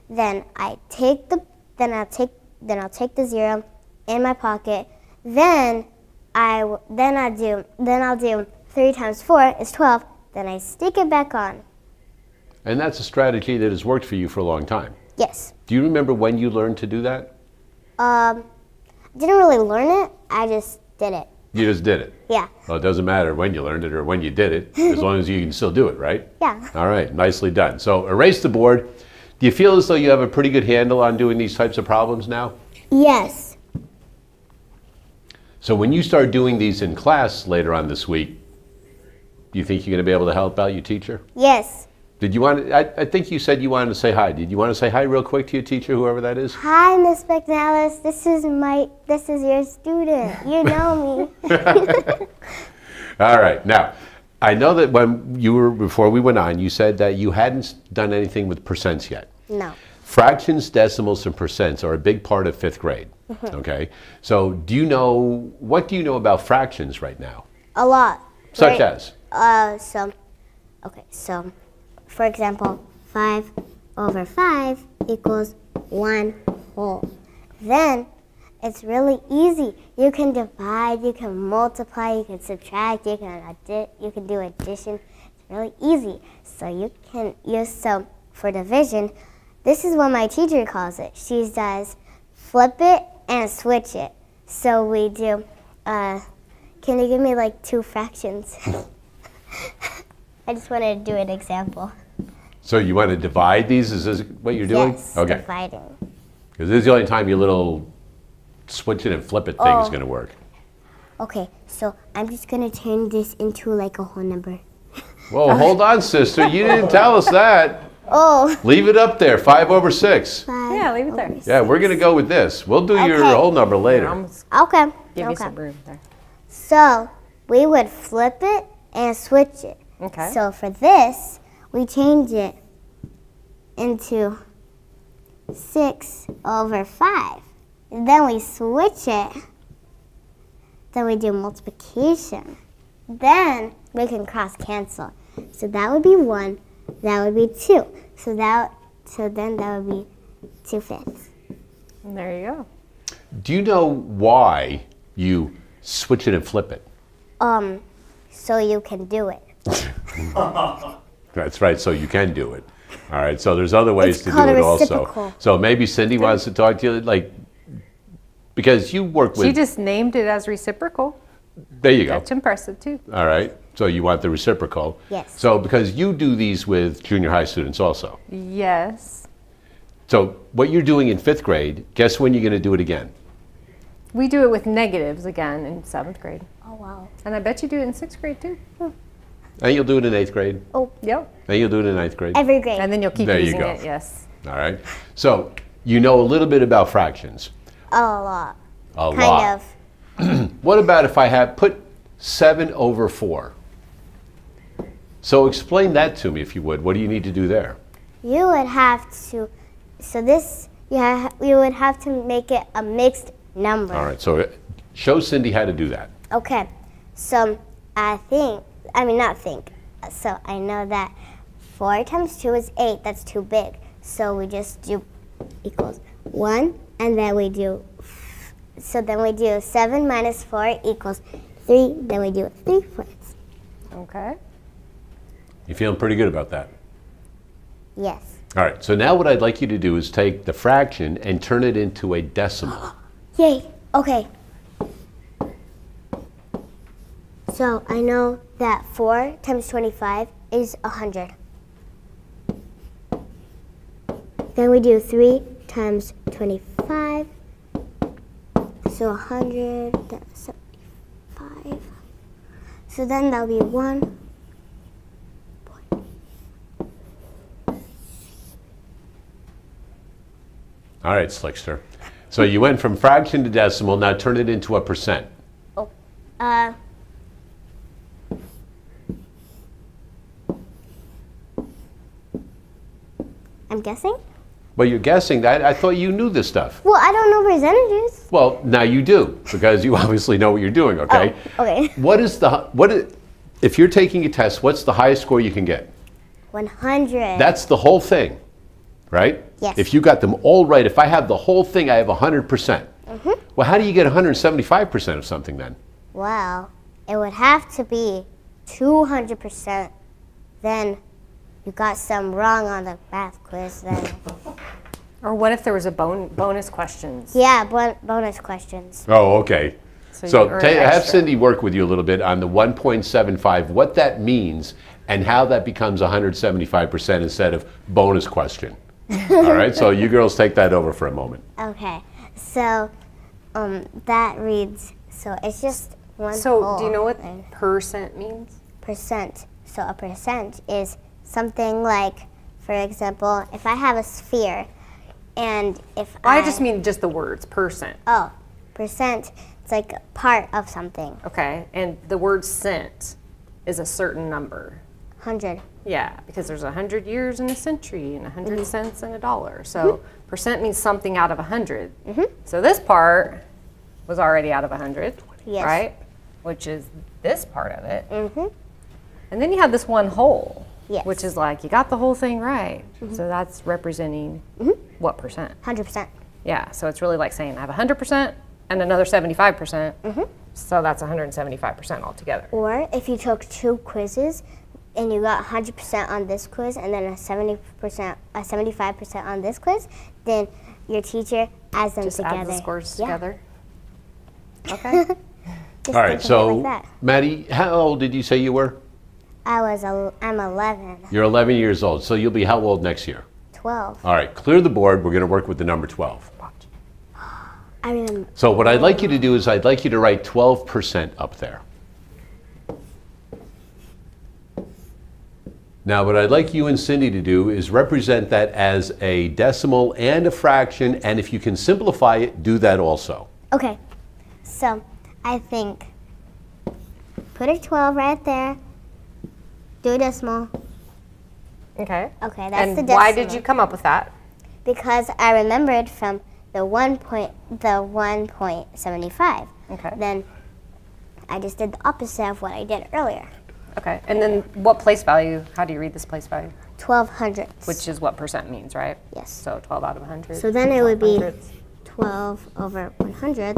Then I take the, then I'll take, then I'll take the zero in my pocket. Then I, then I do, then I'll do 3 times 4 is 12. Then I stick it back on. And that's a strategy that has worked for you for a long time. Yes. Do you remember when you learned to do that? Um, I didn't really learn it. I just did it. You just did it. Yeah. Well, it doesn't matter when you learned it or when you did it, as long as you can still do it, right? Yeah. All right, nicely done. So erase the board. Do you feel as though you have a pretty good handle on doing these types of problems now? Yes. So when you start doing these in class later on this week, do you think you're going to be able to help out your teacher? Yes. Did you want? To, I, I think you said you wanted to say hi. Did you want to say hi real quick to your teacher, whoever that is? Hi, Miss McNallis. This is my. This is your student. You know me. All right. Now, I know that when you were before we went on, you said that you hadn't done anything with percents yet. no. Fractions, decimals, and percents are a big part of fifth grade. Okay. So, do you know what do you know about fractions right now? A lot. Such Right. as Uh, so. Okay. So, for example, five over five equals one whole. Then, it's really easy. You can divide. You can multiply. You can subtract. You can You can do addition. It's really easy. So you can use so for division. This is what my teacher calls it. She says, flip it and switch it. So we do. Uh, can you give me like two fractions? I just wanted to do an example. so you want to divide these? Is this what you're doing? Yes, Okay. dividing. Because this is the only time your little switch it and flip it thing is Oh. going to work. Okay, so I'm just gonna turn this into like a whole number. Whoa, hold on, sister. You didn't tell us that. Oh, Leave it up there, five over six. five. Yeah, leave it there. over Yeah, we're going to go with this. We'll do your whole number later. I'm Okay. give okay. you some room there. So we would flip it and switch it. Okay. So for this, we change it into six over five. And then we switch it. Then we do multiplication. Then we can cross cancel. So that would be one. That would be two. So that so then that would be two fifths. And there you go. Do you know why you switch it and flip it? Um, so you can do it. That's right, so you can do it. All right, so there's other ways It's to do called a it also. So maybe Cindy wants to talk to you, like, because you work with. She just named it as reciprocal. There you go. That's impressive too. All right, so you want the reciprocal. Yes. So because you do these with junior high students also. Yes. So what you're doing in fifth grade, guess when you're going to do it again? We do it with negatives again in seventh grade. Oh wow. And I bet you do it in sixth grade too. And you'll do it in eighth grade. Oh. Yep. And you'll do it in ninth grade. Every grade. And then you'll keep There you go. it, yes. All right. So you know a little bit about fractions. a lot. A Kind lot. of. What about if I have put 7 over 4? So explain that to me if you would. What do you need to do there? You would have to. So this Yeah, we would have to make it a mixed number. All right, so uh, show Cindy how to do that. Okay, so I think, I mean, not think, so I know that 4 times 2 is 8, that's too big. So we just do equals 1, and then we do, so then we do 7 minus 4 equals 3, then we do 3 fourths. Okay. You feeling pretty good about that? Yes. All right, so now what I'd like you to do is take the fraction and turn it into a decimal. Yay, okay. So I know that 4 times 25 is 100. Then we do 3 times 25. So 100, that's 75. So then that'll be 1. All right, Slickster. So you went from fraction to decimal, now turn it into a percent. Oh, Uh, I'm guessing? Well, you're guessing that. I thought you knew this stuff. Well, I don't know percentages. Well, now you do, because you obviously know what you're doing, okay? Oh, okay. What is the, what is, if you're taking a test, what's the highest score you can get? 100. That's the whole thing, right? Yes. If you got them all right, if I have the whole thing, I have 100%. percent Mm-hmm. Well, how do you get 175% of something then? Well, it would have to be 200%. Then you got some wrong on the math quiz. Then Or what if there was a bon- bonus questions? yeah, bon- bonus questions. Oh, okay. So So earn have. Cindy work with you a little bit on the 1.75, what that means, and how that becomes 175% instead of bonus question. All right, so you girls take that over for a moment. Okay, so um, that reads. So it's just one. So do you know what whole percent means? percent? So a percent is something like, for example, if I have a sphere, and if I just mean just the words percent. oh, percent. It's like part of something. Okay, and the word cent is a certain number. Hundred. Yeah, because there's a hundred years in a century and a 100 cents in a dollar. So percent means something out of a 100 Mhm. So this part was already out of a hundred, Yes. right? Which is this part of it. Mm-hmm. And then you have this one whole, Yes. which is like you got the whole thing right. Mm-hmm. So that's representing mm-hmm. what percent? Hundred percent. Yeah, so it's really like saying I have 100% and another 75%. percent mm-hmm. So that's 175% altogether. Or if you took two quizzes and you got 100% on this quiz and then a 70%, a 75% on this quiz, then your teacher adds them Just together. add the scores Yeah. together. Okay. Just All right, think of it so like. Maddie, how old did you say you were? I was, a, I'm 11, You're 11 years old, so you'll be how old next year? 12. All right, clear the board. We're going to work with the number 12. I remember. So what I'd like you to do is I'd like you to write 12% up there. Now what I'd like you and Cindy to do is represent that as a decimal and a fraction, and if you can simplify it, do that also. Okay, so I think put a 12 right there, do a decimal, okay. Okay, that's and the why did you come up with that? because I remembered from the one point, the 1.75. Okay. Then I just did the opposite of what I did earlier. Okay. And then what place value? How do you read this place value? 12 hundredths. Which is what percent means, right? Yes. So 12 out of 100. So then it would be hundredths. 12 over 100,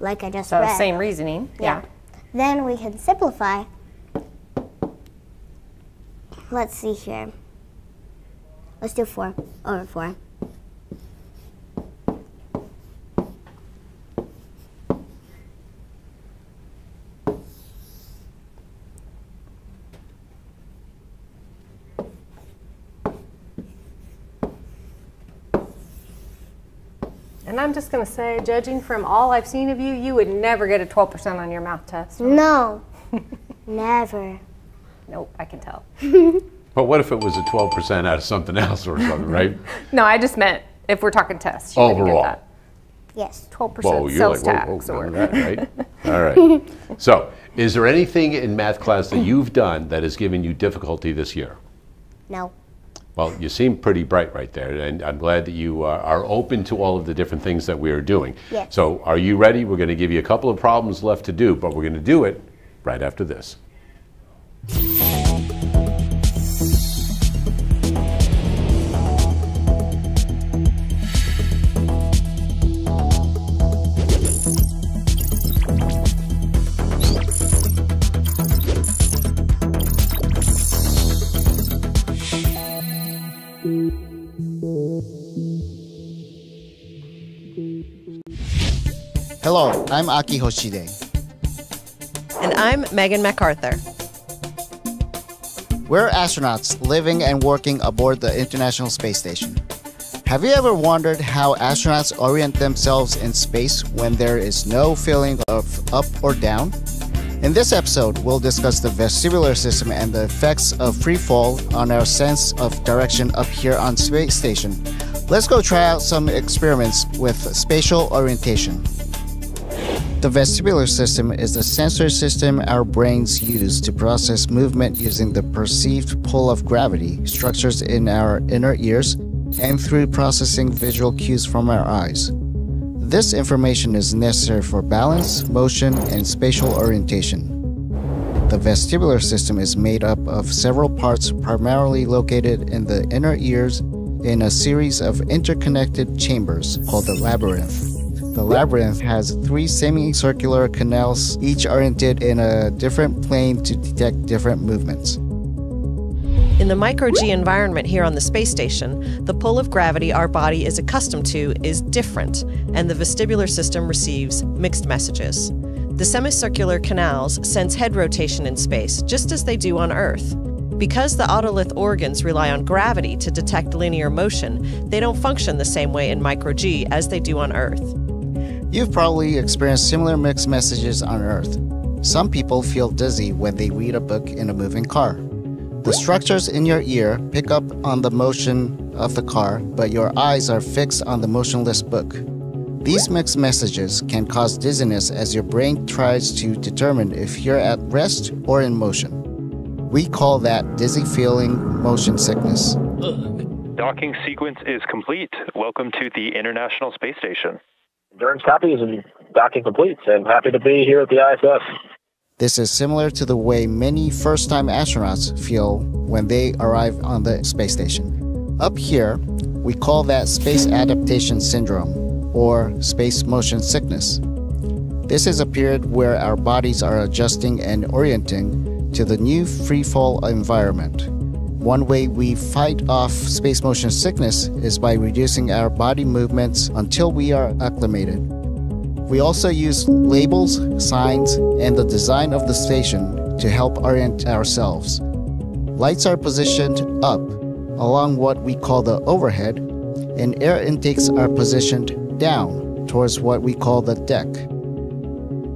like I just So read. same reasoning. Yeah. Then we can simplify. Let's see here. Let's do 4 over 4. And I'm just going to say, judging from all I've seen of you, you would never get a 12% on your math test. No, never. Nope, I can tell. But what if it was a 12% out of something else or something, right? No, I just meant if we're talking tests. You wouldn't get Overall. that. Yes. 12% Whoa, you're sales like, whoa, tax. whoa, or, none that, right? All right. So, is there anything in math class that you've done that has given you difficulty this year? No. Well, you seem pretty bright right there, and I'm glad that you uh, are open to all of the different things that we are doing. Yes. So, are you ready? We're going to give you a couple of problems left to do, but we're going to do it right after this. Hello, I'm Aki Hoshide. And I'm Megan McArthur. We're astronauts living and working aboard the International Space Station. Have you ever wondered how astronauts orient themselves in space when there is no feeling of up or down? In this episode, we'll discuss the vestibular system and the effects of free fall on our sense of direction up here on space station. Let's go try out some experiments with spatial orientation. The vestibular system is the sensory system our brains use to process movement using the perceived pull of gravity, structures in our inner ears, and through processing visual cues from our eyes. This information is necessary for balance, motion, and spatial orientation. The vestibular system is made up of several parts primarily located in the inner ears in a series of interconnected chambers called the labyrinth. The labyrinth has three semicircular canals, each oriented in a different plane to detect different movements. In the micro G environment here on the space station, the pull of gravity our body is accustomed to is different, and the vestibular system receives mixed messages. The semicircular canals sense head rotation in space, just as they do on Earth. Because the otolith organs rely on gravity to detect linear motion, they don't function the same way in micro G as they do on Earth. You've probably experienced similar mixed messages on Earth. Some people feel dizzy when they read a book in a moving car. The structures in your ear pick up on the motion of the car, but your eyes are fixed on the motionless book. These mixed messages can cause dizziness as your brain tries to determine if you're at rest or in motion. We call that dizzy feeling motion sickness. Docking sequence is complete. Welcome to the International Space Station. Endurance copies and docking complete. I'm happy to be here at the ISS. This is similar to the way many first time astronauts feel when they arrive on the space station. Up here, we call that space adaptation syndrome or space motion sickness. This is a period where our bodies are adjusting and orienting to the new free fall environment. One way we fight off space motion sickness is by reducing our body movements until we are acclimated. We also use labels, signs, and the design of the station to help orient ourselves. Lights are positioned up along what we call the overhead, and air intakes are positioned down towards what we call the deck.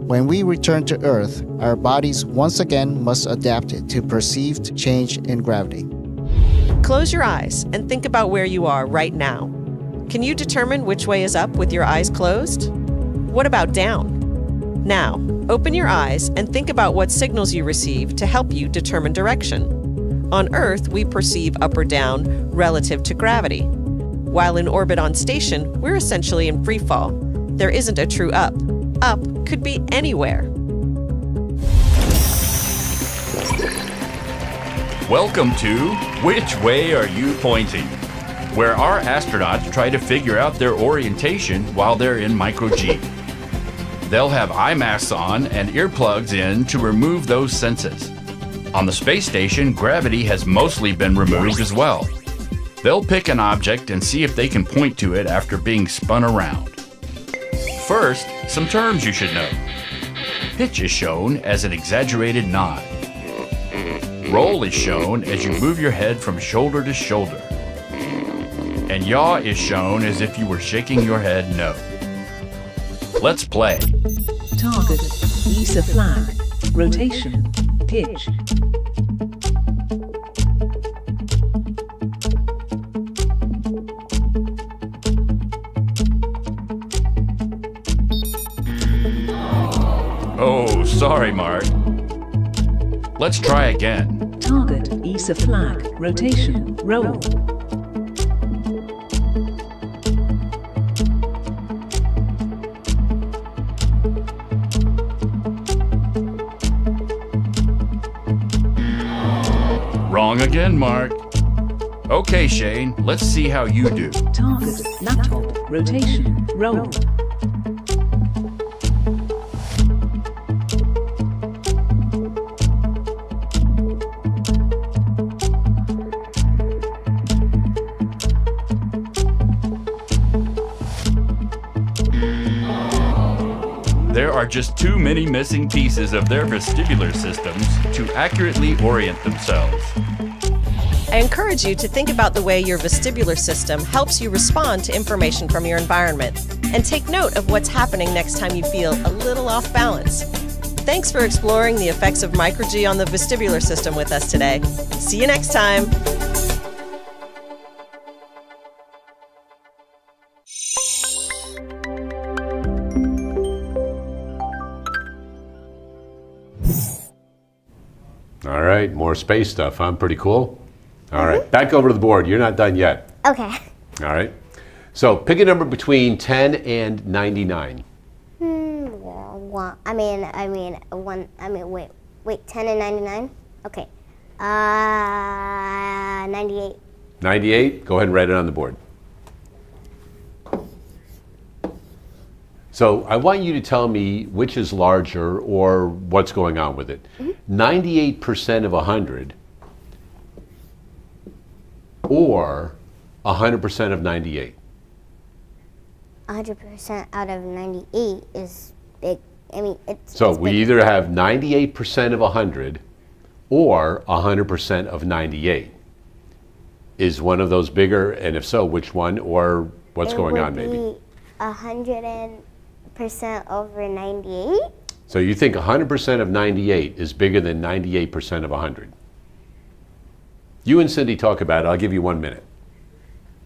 When we return to Earth, our bodies once again must adapt to perceived change in gravity. Close your eyes and think about where you are right now. Can you determine which way is up with your eyes closed? What about down? Now, open your eyes and think about what signals you receive to help you determine direction. On Earth, we perceive up or down relative to gravity. While in orbit on station, we're essentially in free fall. There isn't a true up. Up could be anywhere. Welcome to Which Way Are You Pointing? Where our astronauts try to figure out their orientation while they're in micro G. They'll have eye masks on and earplugs in to remove those senses. On the space station, gravity has mostly been removed as well. They'll pick an object and see if they can point to it after being spun around. First, some terms you should know. Pitch is shown as an exaggerated nod. Roll is shown as you move your head from shoulder to shoulder. And yaw is shown as if you were shaking your head no. Let's play. Target, ESA flag, rotation, pitch. Oh, sorry, Mark. Let's try again. Target, ESA flag, rotation, roll. Wrong again, Mark. Okay, Shane, let's see how you do. Target, laptop, rotation, roll. Are just too many missing pieces of their vestibular systems to accurately orient themselves. I encourage you to think about the way your vestibular system helps you respond to information from your environment and take note of what's happening next time you feel a little off balance. Thanks for exploring the effects of micro G on the vestibular system with us today. See you next time. Right, more space stuff, huh? Pretty cool. All right, back over to the board. You're not done yet. Okay. All right. So pick a number between 10 and 99. Hmm, well, I mean, I mean, one, I mean, wait, wait, 10 and 99? Okay. Uh, 98. 98, go ahead and write it on the board. So I want you to tell me which is larger or what's going on with it. 98% of 100 or 100% of 98. 100% out of 98 is big. I mean, it's. So it's we big. either have 98% of 100 or 100% of 98. Is one of those bigger? And if so, which one or what's It going on maybe? be 100% over 98? So you think 100% of 98 is bigger than 98% of 100? You and Cindy talk about it. I'll give you one minute.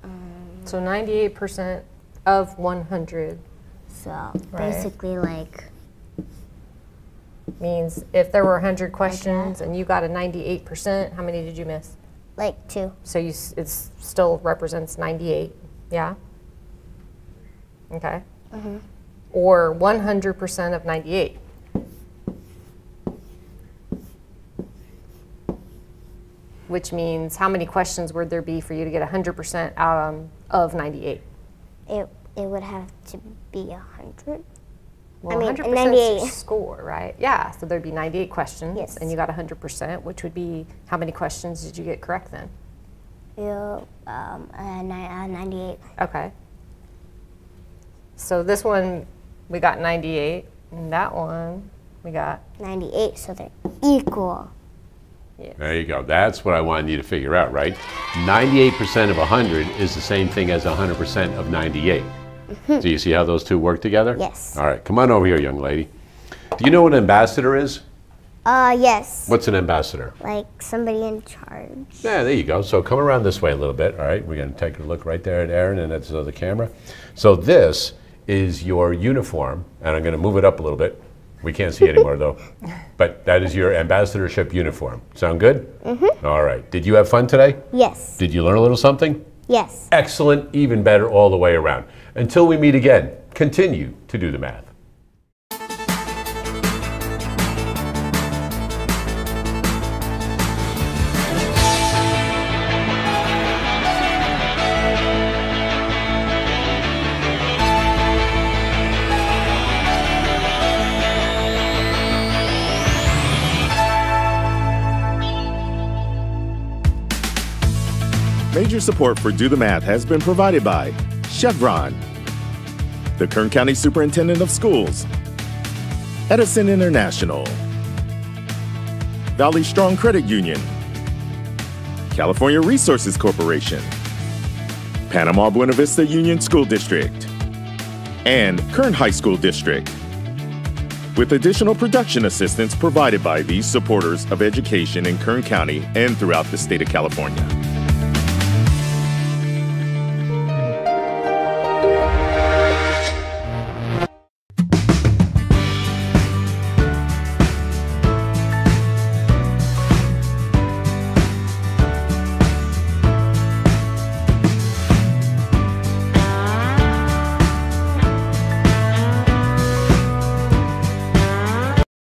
Um, so 98% of 100 So Right. basically, like, means if there were 100 questions and you got a 98%, how many did you miss? like two. So you, s- it's still represents 98, yeah? Okay. Mm-hmm. Or 100% of 98. Which means how many questions would there be for you to get 100% out um, of 98? It, it would have to be 100. Well, I mean, 100% is 98. your score, right? Yeah, so there'd be 98 questions, Yes. and you got 100%, which would be how many questions did you get correct then? Yeah, um, uh, uh, 98. Okay. So this one, we got 98, and that one, we got, 98, so they're equal. Yes. There you go. That's what I wanted you to figure out, right? 98% of 100 is the same thing as 100% of 98. Do you see how those two work together? Yes. All right, come on over here, young lady. Do you know what an ambassador is? Uh, yes. What's an ambassador? Like somebody in charge. Yeah, there you go. So come around this way a little bit. All right, we're going to take a look right there at Aaron, and at the other camera. So this is your uniform, and I'm going to move it up a little bit. We can't see anymore though, but that is your ambassadorship uniform. Sound good? Mm-hmm. All right. Did you have fun today? Yes. Did you learn a little something? Yes. Excellent, even better all the way around. Until we meet again, continue to do the math. Major support for Do the Math has been provided by Chevron, the Kern County Superintendent of Schools, Edison International, Valley Strong Credit Union, California Resources Corporation, Panama Buena Vista Union School District, and Kern High School District. With additional production assistance provided by these supporters of education in Kern County and throughout the state of California.